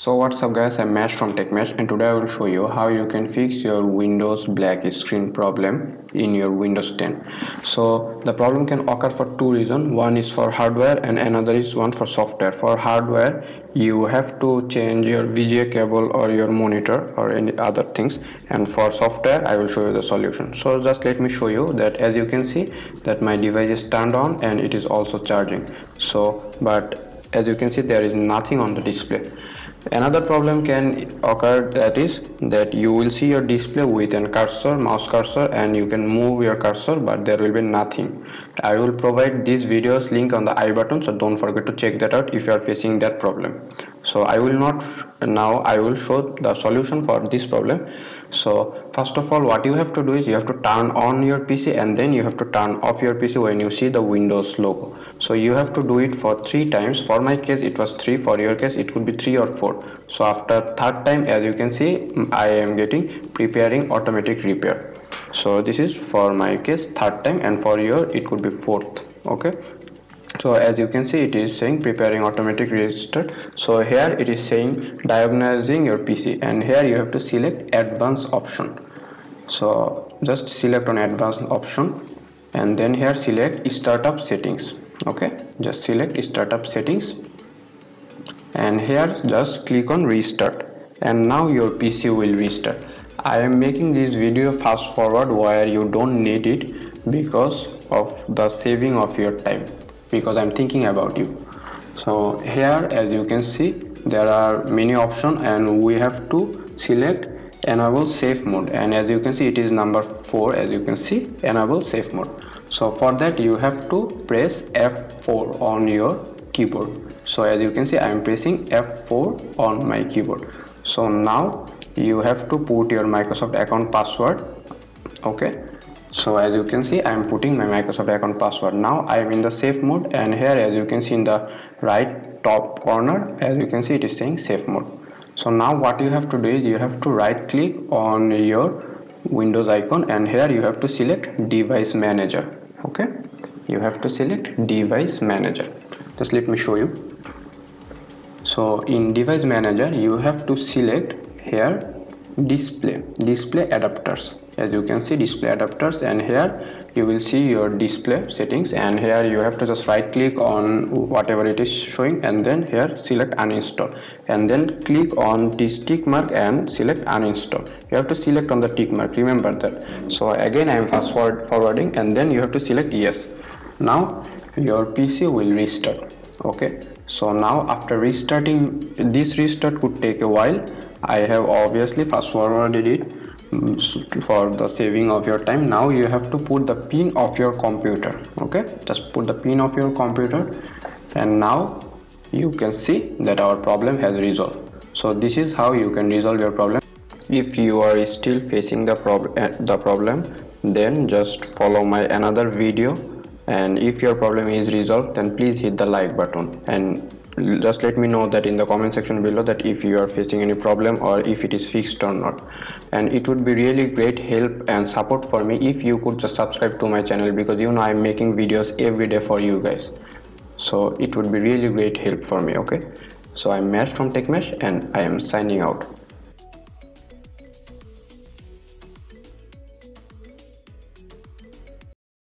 So what's up guys, I'm Mash from TechMash and today I will show you how you can fix your Windows black screen problem in your Windows 10. So the problem can occur for two reasons. One is for hardware and another is one for software. For hardware, you have to change your VGA cable or your monitor or any other things and for software I will show you the solution. So just let me show you that as you can see that my device is turned on and it is also charging. So but as you can see there is nothing on the display another problem can occur that is that you will see your display with a cursor mouse cursor and you can move your cursor but there will be nothing. I will provide this videos link on the i button so don't forget to check that out if you are facing that problem so i will not now i will show the solution for this problem. So first of all what you have to do is you have to turn on your pc and then you have to turn off your pc when you see the windows logo. So you have to do it for three times. For my case it was three. For your case it could be three or four. So after third time as you can see mm, i am getting preparing automatic repair. So this is for my case third time and for your it could be fourth. Okay so as you can see it is saying preparing automatic restart so here it is saying diagnosing your pc and here you have to select advanced option. So just select on advanced option and then here select startup settings. Okay? Just select startup settings and here just click on restart and now your pc will restart. I am making this video fast forward where you don't need it because of the saving of your time because I'm thinking about you. So here as you can see there are many options and we have to select enable safe mode. And as you can see it is number 4 as you can see enable safe mode. So for that you have to press F4 on your keyboard. So as you can see I am pressing F4 on my keyboard. So now you have to put your Microsoft account password okay so as you can see i am putting my microsoft account password now. I am in the safe mode and here as you can see in the right top corner as you can see it is saying safe mode. So now what you have to do is you have to right click on your windows icon and here you have to select device manager. Okay? You have to select device manager. Just let me show you. So in device manager you have to select here display display adapters as you can see display adapters and here you will see your display settings and here you have to just right click on whatever it is showing and then here select uninstall. And then click on this tick mark and select uninstall. You have to select on the tick mark remember that. So again i am fast forward forwarding and then you have to select yes. Now your pc will restart okay? So now after restarting this restart could take a while. I have obviously fast forwarded it for the saving of your time. Now you have to put the pin of your computer okay? Just put the pin of your computer and now you can see that our problem has resolved. So this is how you can resolve your problem. If you are still facing the problem eh, the problem then just follow my another video. And if your problem is resolved then please hit the like button. And just let me know that in the comment section below that if you are facing any problem or if it is fixed or not. And it would be really great help and support for me if you could just subscribe to my channel because you know i'm making videos every day for you guys. So it would be really great help for me okay? So i'm mash from techmash and i am signing out